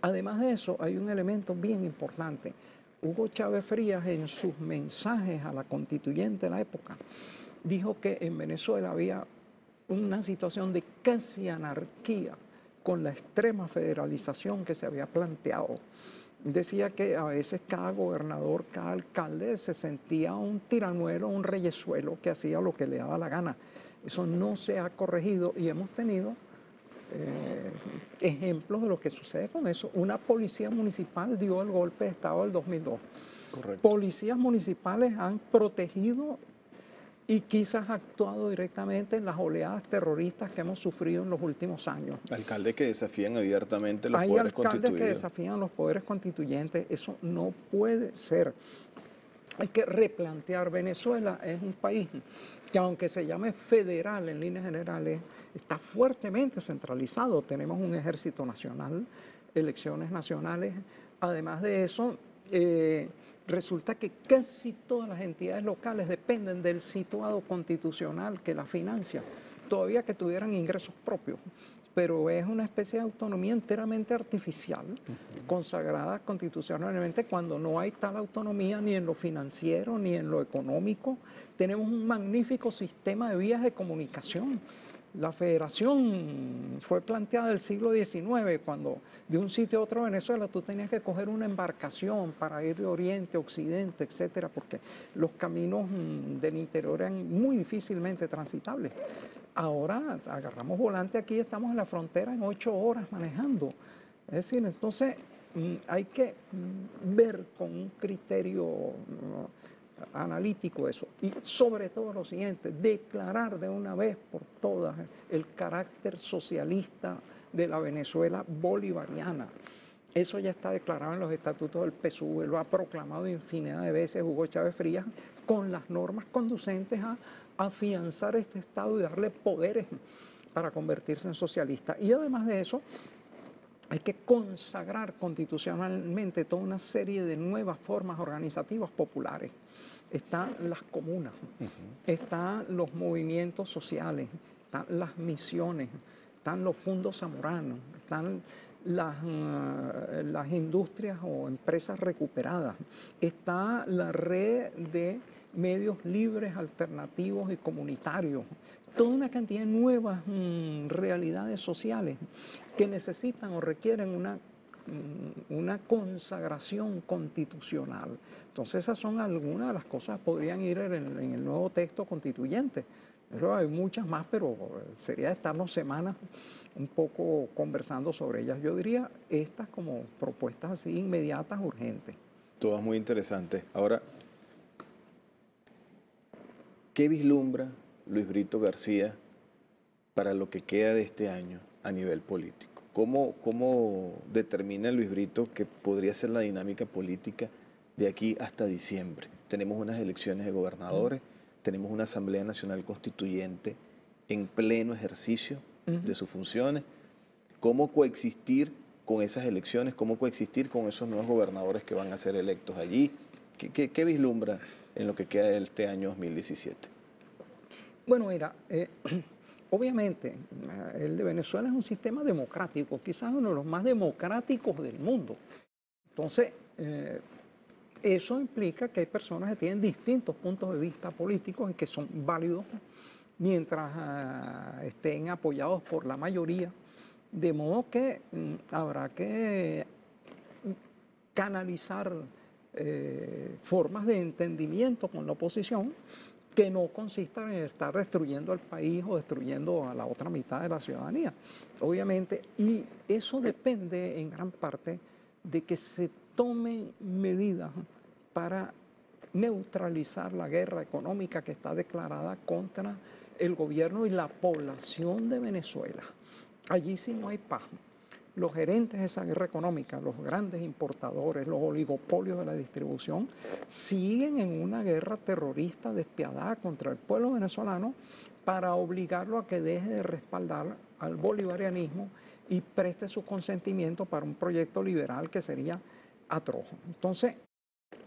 además de eso, hay un elemento bien importante. Hugo Chávez Frías en sus mensajes a la constituyente de la época dijo que en Venezuela había una situación de casi anarquía con la extrema federalización que se había planteado. Decía que a veces cada gobernador, cada alcalde se sentía un tiranuelo, un reyesuelo que hacía lo que le daba la gana. Eso no se ha corregido y hemos tenido eh, ejemplos de lo que sucede con eso. Una policía municipal dio el golpe de Estado del 2002. Policías municipales han protegido y quizás ha actuado directamente en las oleadas terroristas que hemos sufrido en los últimos años. Alcaldes que desafían abiertamente los Hay poderes alcaldes que desafían los poderes constituyentes. Eso no puede ser. Hay que replantear. Venezuela es un país que aunque se llame federal en líneas generales, está fuertemente centralizado. Tenemos un ejército nacional, elecciones nacionales. Además de eso, eh, resulta que casi todas las entidades locales dependen del situado constitucional que la financia, todavía que tuvieran ingresos propios, pero es una especie de autonomía enteramente artificial, consagrada constitucionalmente cuando no hay tal autonomía ni en lo financiero ni en lo económico. Tenemos un magnífico sistema de vías de comunicación la federación fue planteada el siglo XIX, cuando de un sitio a otro Venezuela tú tenías que coger una embarcación para ir de oriente occidente, etcétera, porque los caminos mm, del interior eran muy difícilmente transitables. Ahora agarramos volante aquí, y estamos en la frontera en ocho horas manejando. Es decir, entonces mm, hay que mm, ver con un criterio analítico eso. Y sobre todo lo siguiente, declarar de una vez por todas el carácter socialista de la Venezuela bolivariana. Eso ya está declarado en los estatutos del PSUV, lo ha proclamado infinidad de veces Hugo Chávez Frías, con las normas conducentes a afianzar este Estado y darle poderes para convertirse en socialista. Y además de eso, hay que consagrar constitucionalmente toda una serie de nuevas formas organizativas populares. Están las comunas, están los movimientos sociales, están las misiones, están los fondos zamoranos, están las, eh, las industrias o empresas recuperadas, está la red de medios libres, alternativos y comunitarios, toda una cantidad de nuevas mm, realidades sociales que necesitan o requieren una Mm, una consagración constitucional. Entonces esas son algunas de las cosas que podrían ir en el, nuevo texto constituyente. Hay muchas más, pero sería estarnos semanas un poco conversando sobre ellas. Yo diría estas como propuestas así inmediatas, urgentes. Todas muy interesantes. Ahora, ¿qué vislumbra Luis Brito García para lo que queda de este año a nivel político? ¿Cómo, determina Luis Brito que podría ser la dinámica política de aquí hasta diciembre? Tenemos unas elecciones de gobernadores, tenemos una Asamblea Nacional Constituyente en pleno ejercicio de sus funciones. ¿Cómo coexistir con esas elecciones? ¿Cómo coexistir con esos nuevos gobernadores que van a ser electos allí? ¿Qué, vislumbra en lo que queda de este año 2017? Bueno, mira, eh, Obviamente, el de Venezuela es un sistema democrático, quizás uno de los más democráticos del mundo. Entonces, eh, eso implica que hay personas que tienen distintos puntos de vista políticos y que son válidos mientras ah, estén apoyados por la mayoría. De modo que mm, habrá que canalizar eh, formas de entendimiento con la oposición que no consista en estar destruyendo al país o destruyendo a la otra mitad de la ciudadanía. Obviamente, y eso depende en gran parte de que se tomen medidas para neutralizar la guerra económica que está declarada contra el gobierno y la población de Venezuela. Allí sí no hay paz los gerentes de esa guerra económica, los grandes importadores, los oligopolios de la distribución, siguen en una guerra terrorista despiadada contra el pueblo venezolano para obligarlo a que deje de respaldar al bolivarianismo y preste su consentimiento para un proyecto liberal que sería atroz. Entonces,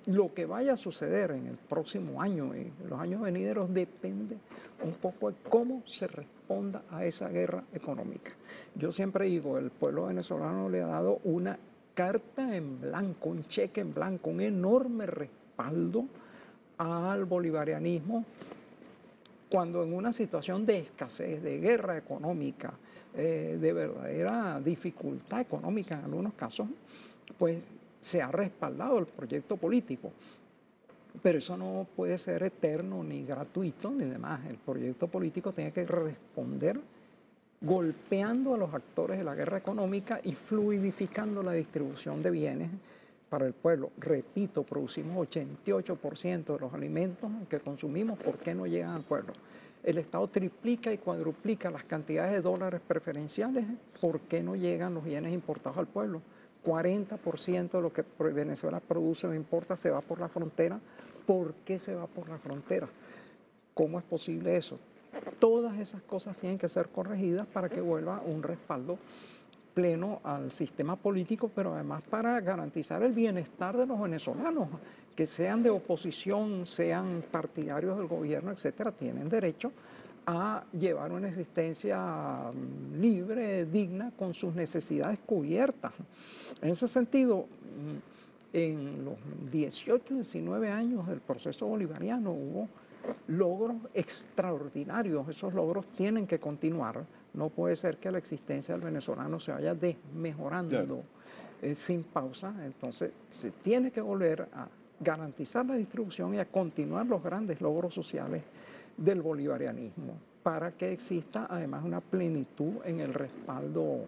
lo que vaya a suceder en el próximo año y en los años venideros depende un poco de cómo se a esa guerra económica. Yo siempre digo, el pueblo venezolano le ha dado una carta en blanco, un cheque en blanco, un enorme respaldo al bolivarianismo cuando en una situación de escasez, de guerra económica, eh, de verdadera dificultad económica en algunos casos, pues se ha respaldado el proyecto político. Pero eso no puede ser eterno, ni gratuito, ni demás. El proyecto político tiene que responder golpeando a los actores de la guerra económica y fluidificando la distribución de bienes para el pueblo. Repito, producimos 88% de los alimentos que consumimos, ¿por qué no llegan al pueblo? El Estado triplica y cuadruplica las cantidades de dólares preferenciales, ¿por qué no llegan los bienes importados al pueblo? 40% de lo que Venezuela produce o importa se va por la frontera. ¿Por qué se va por la frontera? ¿Cómo es posible eso? Todas esas cosas tienen que ser corregidas para que vuelva un respaldo pleno al sistema político, pero además para garantizar el bienestar de los venezolanos, que sean de oposición, sean partidarios del gobierno, etcétera, tienen derecho a llevar una existencia mm, libre, digna, con sus necesidades cubiertas. En ese sentido, mm, en los 18, 19 años del proceso bolivariano hubo logros extraordinarios. Esos logros tienen que continuar. No puede ser que la existencia del venezolano se vaya desmejorando eh, sin pausa. Entonces, se tiene que volver a garantizar la distribución y a continuar los grandes logros sociales del bolivarianismo para que exista además una plenitud en el respaldo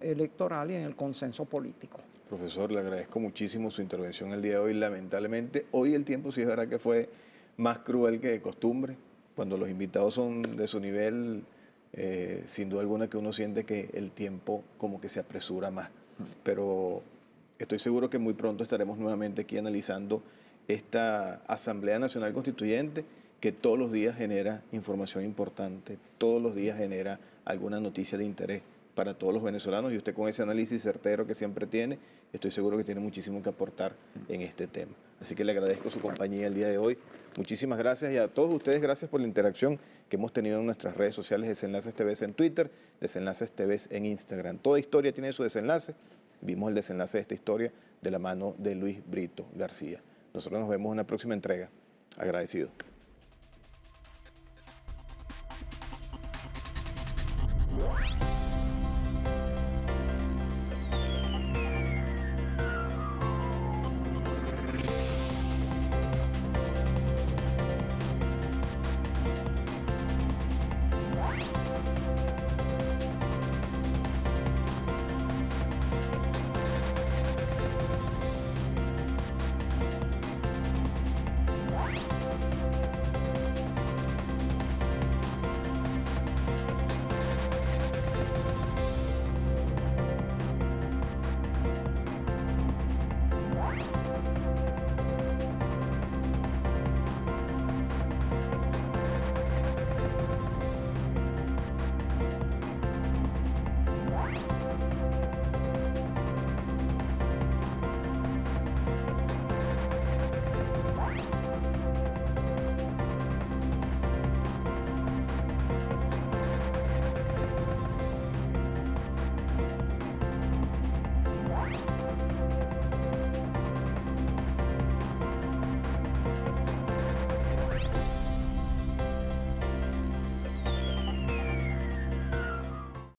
electoral y en el consenso político. Profesor, le agradezco muchísimo su intervención el día de hoy. Lamentablemente, hoy el tiempo sí es verdad que fue más cruel que de costumbre. Cuando los invitados son de su nivel, eh, sin duda alguna que uno siente que el tiempo como que se apresura más. Pero estoy seguro que muy pronto estaremos nuevamente aquí analizando esta Asamblea Nacional Constituyente que todos los días genera información importante, todos los días genera alguna noticia de interés para todos los venezolanos y usted con ese análisis certero que siempre tiene, estoy seguro que tiene muchísimo que aportar en este tema. Así que le agradezco su compañía el día de hoy. Muchísimas gracias y a todos ustedes gracias por la interacción que hemos tenido en nuestras redes sociales, Desenlaces TV en Twitter, Desenlaces TV en Instagram. Toda historia tiene su desenlace. Vimos el desenlace de esta historia de la mano de Luis Brito García. Nosotros nos vemos en la próxima entrega. Agradecido.